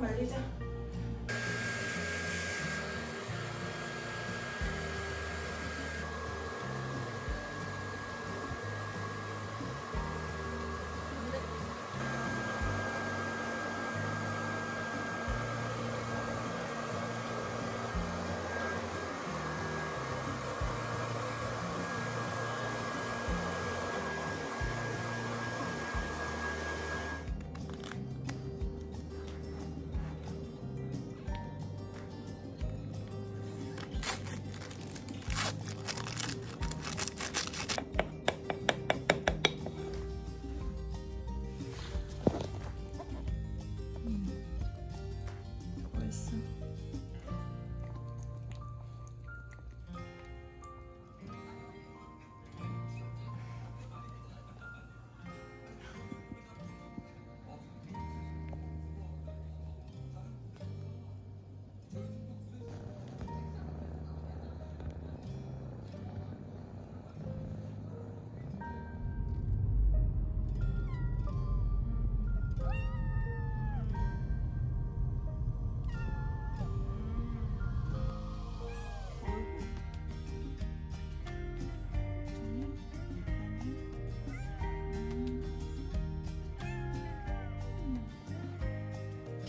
가서 말리자.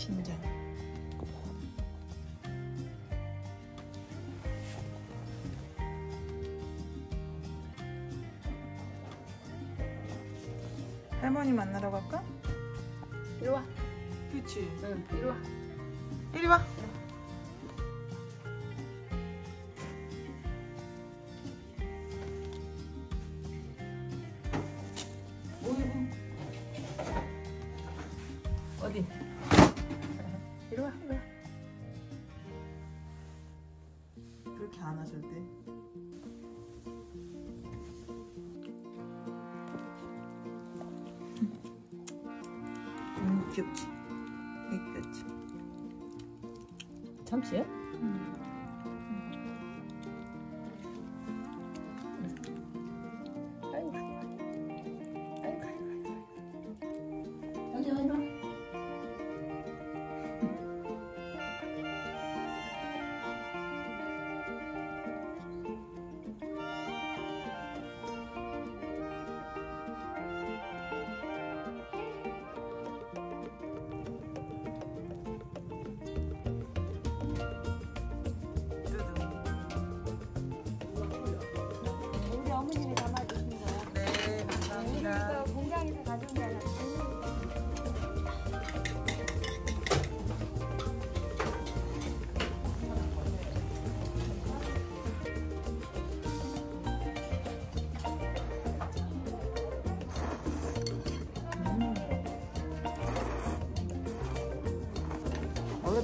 긴장. 할머니 만나러 갈까? 이리 와. 그치. 응, 이리 와. 이리 와. 귀엽지? 애기같이. 참치야? 아이고, 아이고, 아이고, 아이고. 어디, 어디 와. 우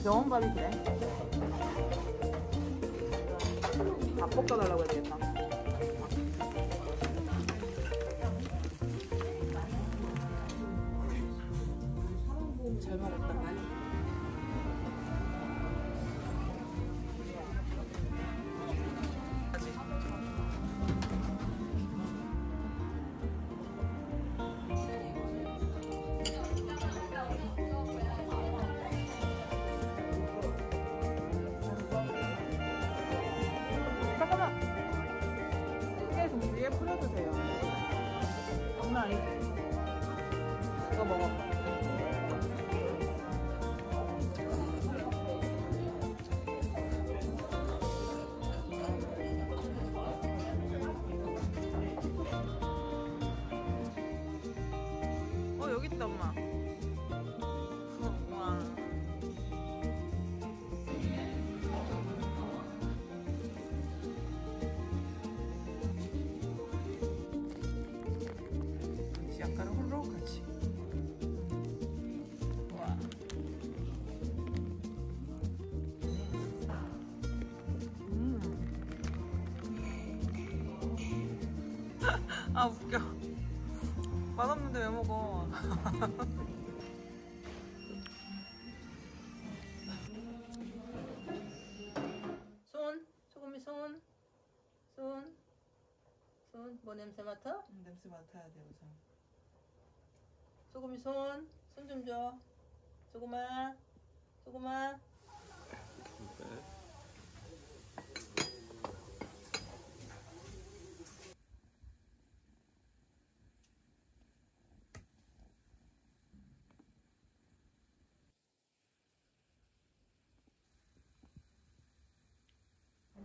가기 그래. 밥 볶아달라고 해야 되겠다. 아 웃겨. 맛없는데 왜 먹어? 손 소금이 손. 손. 손. 뭐 냄새 맡아? 음, 냄새 맡아야 돼 우선. 소금이 손. 손 좀 줘. 소금아. 소금아.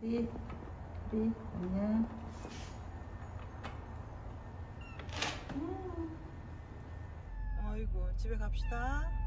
우리 안녕. 아이고 집에 갑시다.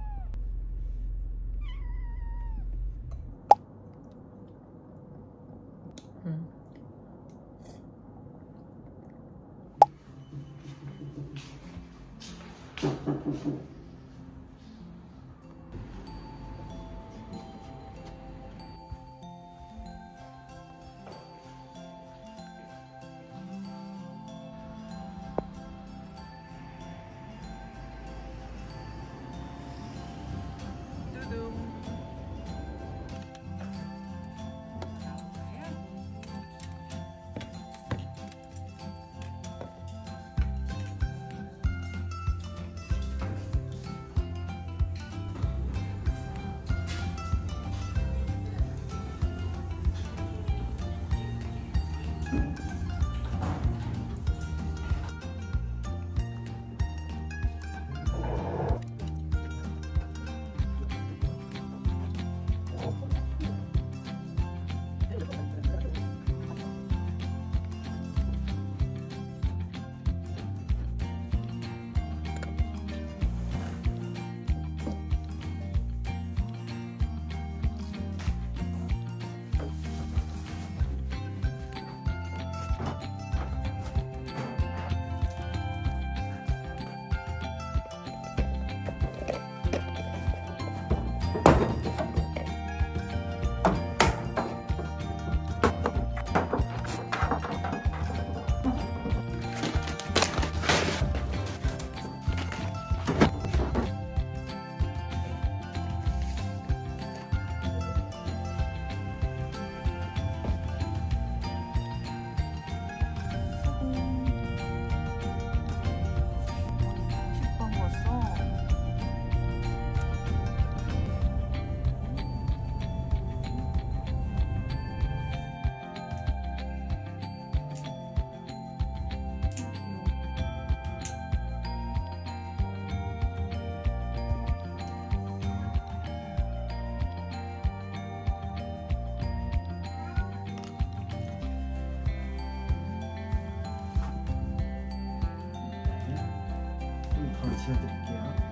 지어드릴게요.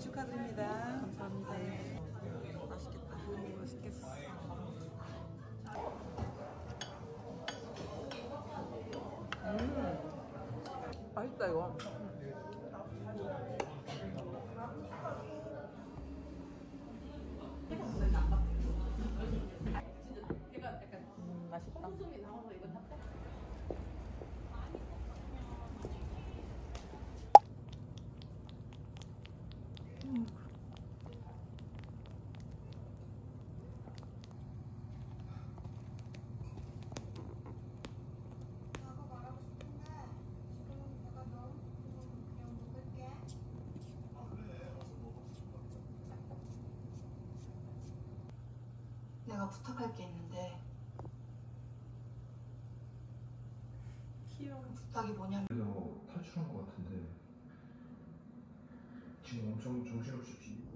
축하드립니다. 감사합니다. 맛 맛있다 이거. 내가 부탁할 게 있는데 귀여워. 부탁이 뭐냐면 그래서 탈출한 것 같은데 지금 엄청 정신없이 비.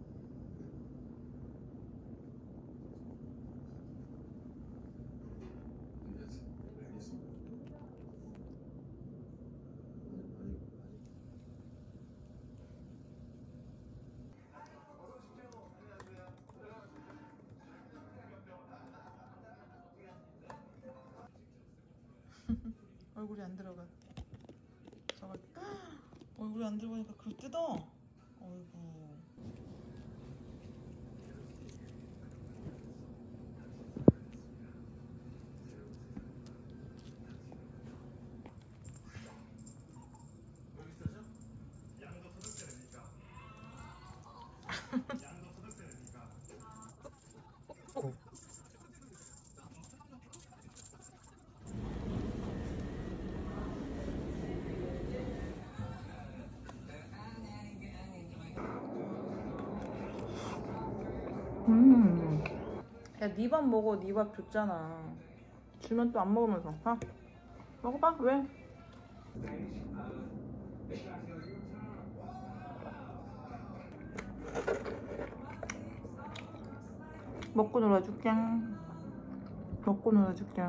얼굴이 안 들어가. 저거 얼굴이 안 들어가니까 그걸 뜯어. 어이구. 음. 야, 네밥 먹어. 네 밥 줬잖아. 주면 또 안 먹으면서. 아, 먹어봐. 왜? 먹고 놀아줄게. 먹고 놀아줄게.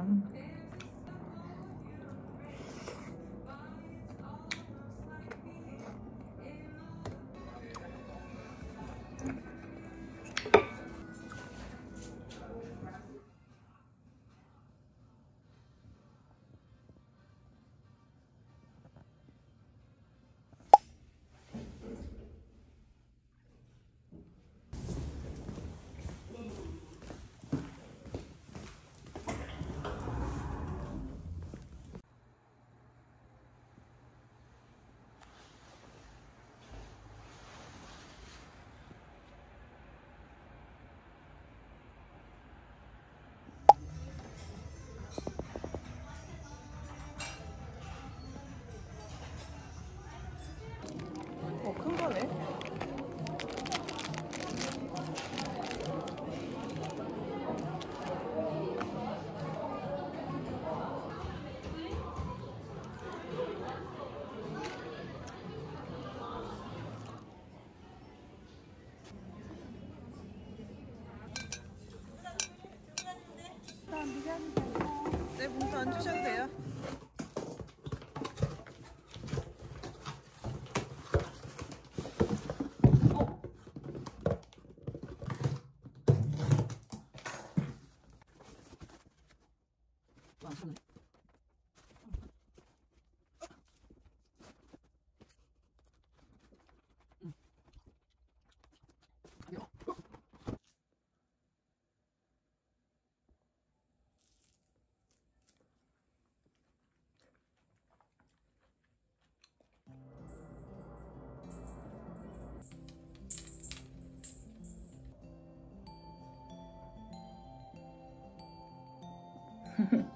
Mm-hmm.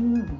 음.